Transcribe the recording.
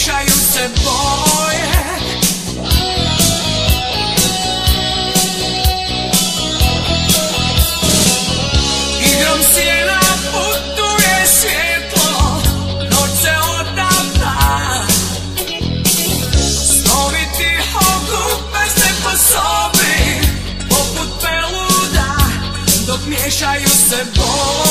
miješaju se boje. Igrom sjena putuje svjetlo Noć se odavna. Snovi tiho gube se po sobi Poput peluda Dok miješaju se boje.